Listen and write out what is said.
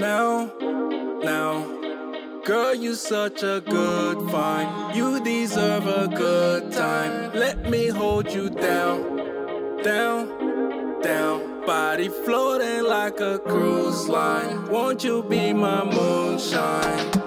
now, now. Girl, you such a good find. You deserve a good time. Let me hold you down, down, down. Body floating like a cruise line. Won't you be my moonshine?